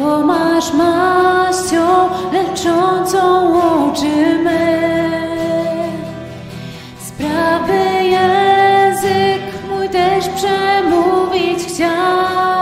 Tomasz maścią leczącą łączy me. Sprawy język mój też przemówić chciał.